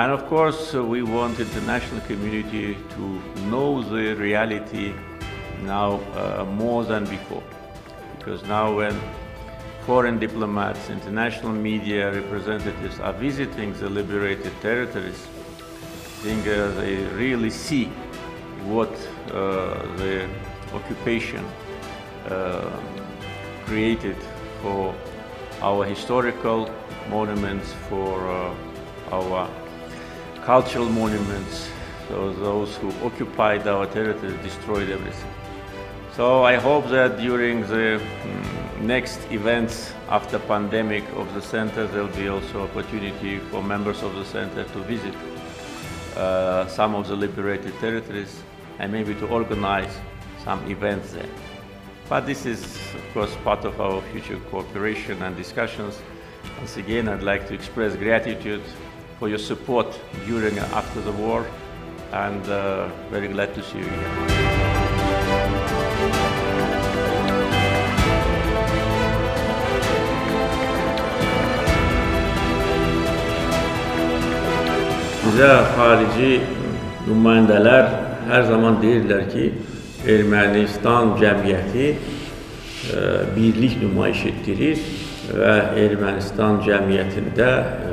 And of course, uh, we want international community to know the reality now uh, more than before. Because now when foreign diplomats, international media representatives are visiting the liberated territories, I think uh, they really see what uh, the occupation uh, created for our historical monuments, for uh, our cultural monuments. So those who occupied our territory destroyed everything. So I hope that during the mm, next events after pandemic of the center, there'll be also opportunity for members of the center to visit uh, some of the liberated territories and maybe to organize some events there. But this is, of course, part of our future cooperation and discussions. Once again, I'd like to express gratitude for your support during and after the war, and uh, very glad to see you here. Bizə xarici nümayəndələr hər zaman deyirlər ki, Ermənistan cəmiyyəti e, birlik nümayiş etdirir və Ermənistan cəmiyyətində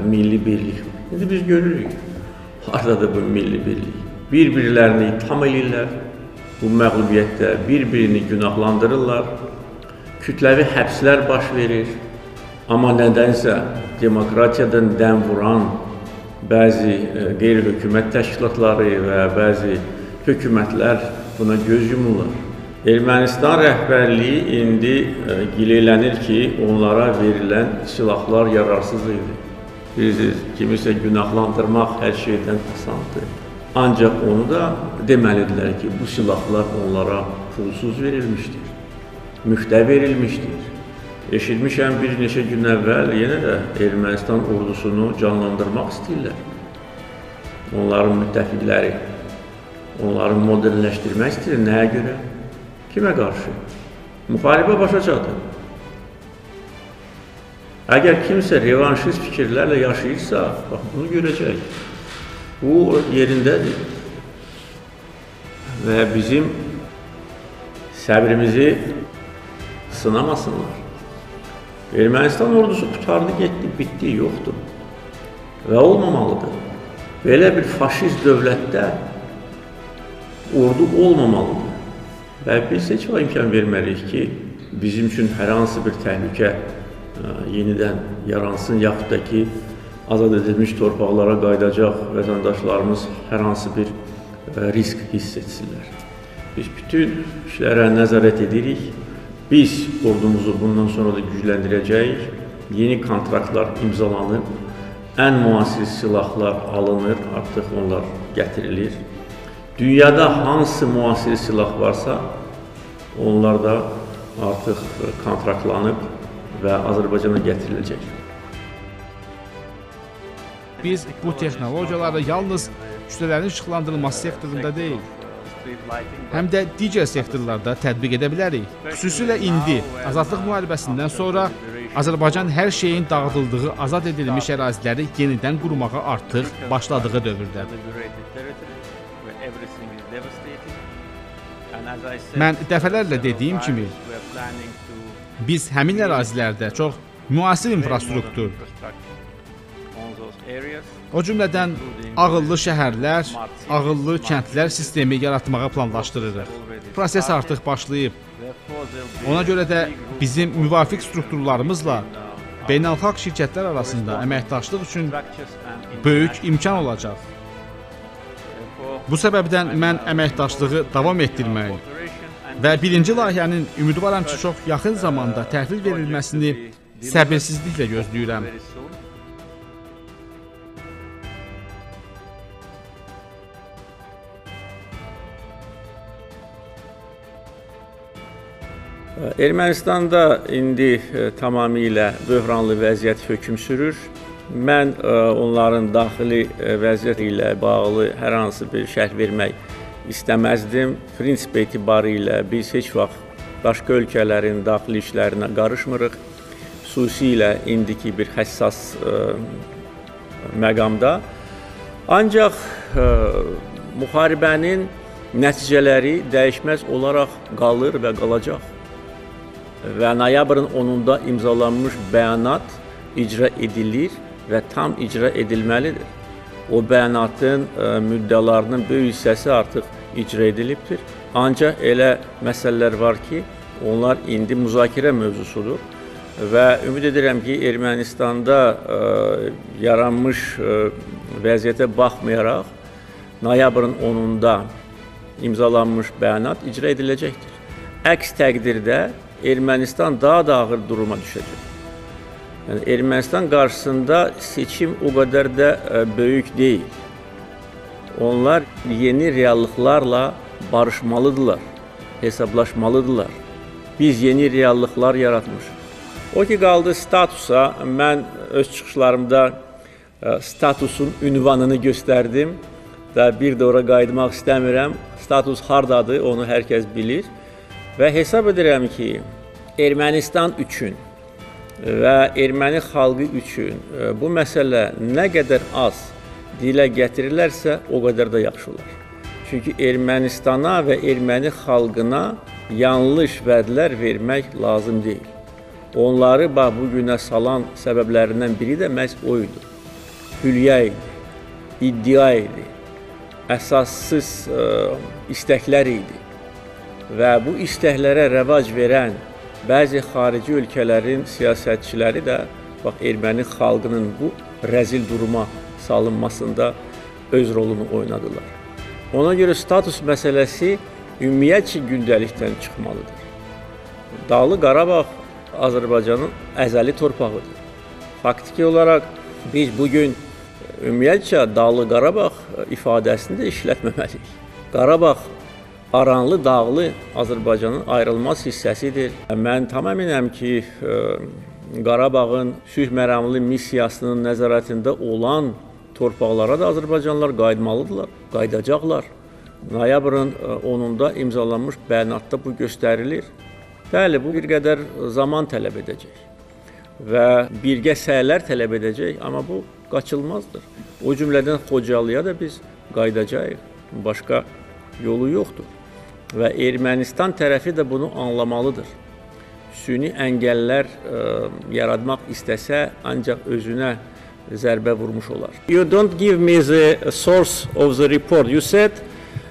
milli birlik. İndi biz görürük, haradadır bu milli birlik. Bir-birlərini itham edirlər, bu məğlubiyyətdə bir-birini günahlandırırlar, kütləvi həbslər baş verir. Amma nədənsə demokratiyadan dəm vuran bəzi e, qeyri-hökumət təşkilatları və bəzi hökumətlər buna göz yumurlar. Ermənistan rəhbərliyi indi e, gileylənir ki, onlara verilən silahlar yararsız idi. Bilirsiniz, kimisə günahlandırmaq hər şeydən asandır. Ancaq onu da deməlidirlər ki, bu silahlar onlara pulsuz verilmişdir, müftə verilmişdir. Eşitmişəm bir neçə gün əvvəl yenə də Ermənistan ordusunu canlandırmaq istəyirlər. Onların müttəfiqləri, onları modernləşdirmək istəyir. Nəyə görə? Kimə qarşı? Müharibə başa çatır. Əgər kimsə revanşist fikirlərlə yaşayırsa, bax bunu görəcək. Bu yerindədir. Və bizim səbrimizi sınamasınlar. Ermənistan ordusu qutardı, getdi, bitdi, yoxdur. Və olmamalıdır. Belə bir faşist dövlətdə ordu olmamalıdır. Və biz heç vaxt imkan verməliyik ki, bizim üçün hər hansı bir təhlükə yenidən yaransın, yaxud da ki, azad edilmiş torpaqlara qayıdacaq vətəndaşlarımız hər hansı bir risk hiss etsinlər. Biz bütün işlərə nəzarət edirik. Biz ordumuzu bundan sonra da gücləndirəcəyik. Yeni kontraktlar imzalanıb, ən müasir silahlar alınır, artıq onlar gətirilir. Dünyada hansı müasir silah varsa, onlar da artıq kontraktlanıb və Azərbaycana gətiriləcək. Biz bu texnologiyaları yalnız kütlələrin işıqlandırılması sektorunda deyil, həm də digər sektorlarda tətbiq edə bilərik. Xüsusilə indi azadlıq müharibəsindən sonra Azərbaycan hər şeyin dağıdıldığı azad edilmiş əraziləri yenidən qurmağa artıq başladığı dövrdədir. Mən dəfələrlə dediyim kimi, biz həmin ərazilərdə çox müasir infrastruktur, o cümlədən ağıllı şəhərlər, ağıllı kəndlər sistemi yaratmağa planlaşdırırıq. Proses artıq başlayıb. Ona görə də bizim müvafiq strukturlarımızla beynəlxalq şirkətlər arasında əməkdaşlıq üçün böyük imkan olacaq. Bu səbəbdən mən əməkdaşlığı davam etdirməyi və birinci layihənin ümidvaram ki, çox yaxın zamanda təhvil verilməsini səbirsizliklə gözləyirəm. Ermənistanda indi e, tamamilə böhranlı vəziyyət hökm sürür. Mən e, onların daxili e, vəziyyət ilə bağlı hər hansı bir şərh vermək istəməzdim. Prinsip etibarı ilə biz heç vaxt başqa ölkələrin daxili işlərinə qarışmırıq. Xüsusilə indiki bir həssas məqamda. Ancaq ə, müharibənin nəticələri dəyişməz olaraq qalır və qalacaq. Və noyabrın 10-da imzalanmış bəyanat icra edilir və tam icra edilməlidir. O bəyanatın ə, müddəalarının böyük hissəsi artıq icra edilibdir. Ancaq elə məsələlər var ki, onlar indi müzakirə mövzusudur və ümid edirəm ki, Ermənistanda ə, yaranmış ə, vəziyyətə baxmayaraq noyabrın 10-da imzalanmış bəyanat icra ediləcəkdir. Əks təqdirdə Ermənistan daha da ağır duruma düşəcək. Yəni Ermənistan qarşısında seçim o qədər də ə, böyük deyil. Onlar yeni reallıqlarla barışmalıdırlar, hesablaşmalıdırlar. Biz yeni reallıqlar yaratmışıq. O ki qaldı statusa, mən öz çıxışlarımda ə, statusun ünvanını göstərdim və bir də ora qayıtmaq istəmirəm. Status hardadır, onu hər kəs bilir və hesab edirəm ki, Ermənistan üçün və erməni xalqı üçün ə, bu məsələ nə qədər az dilə gətirilərsə, o qədər də yaxşı olar. Çünki Ermənistana və erməni xalqına yanlış vədlər vermək lazım deyil. Onları bax bu günə salan səbəblərindən biri də məhz o idi. Hülya idi, iddia idi, əsassız ə, istəklər idi. Və bu istəklərə rəvac verən bəzi xarici ölkələrin siyasətçiləri də bax erməni xalqının bu rəzil duruma salınmasında öz rolunu oynadılar. Ona görə status məsələsi ümumiyyətcə gündəlikdən çıxmalıdır. Dağlı Qarabağ Azərbaycanın əzəli torpağıdır. Faktiki olaraq biz bu gün ümumiyyətcə Dağlı Qarabağ ifadəsini də işlətməməliyik. Qarabağ Aranlı Dağlı Azərbaycanın ayrılmaz hissəsidir. Mən tam əminəm ki, Qarabağın sülh məramlı missiyasının nəzarətində olan torpaqlara da Azərbaycanlılar qayıtmalıdırlar, qayıdacaqlar. Noyabrın 10-da imzalanmış bəyanatda bu göstərilir. Bəli, bu bir qədər zaman tələb edəcək və birgə səylər tələb edəcək, amma bu qaçılmazdır. O cümlədən Xocalıya da biz qayıdacağıq. Başqa yolu yoxdur. Və Ermənistan tərəfi də bunu anlamalıdır. Süni əngəllər ə, yaratmaq istəsə, ancaq özünə zərbə vurmuş olar. You don't give me the source of the report. You said,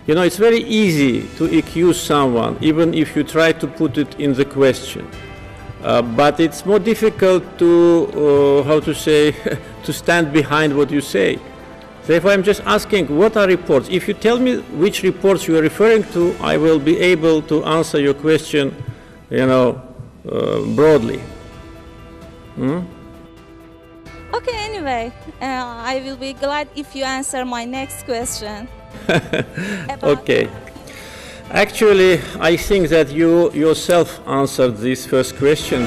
you know, it's very easy to accuse someone, even if you try to put it in the question. Uh, but it's more difficult to, uh, how to say, to stand behind what you say. Therefore, I'm just asking, what are reports? If you tell me which reports you are referring to, I will be able to answer your question, you know, uh, broadly. Hmm? Okay, anyway, uh, I will be glad if you answer my next question. okay. Actually, I think that you yourself answered this first question.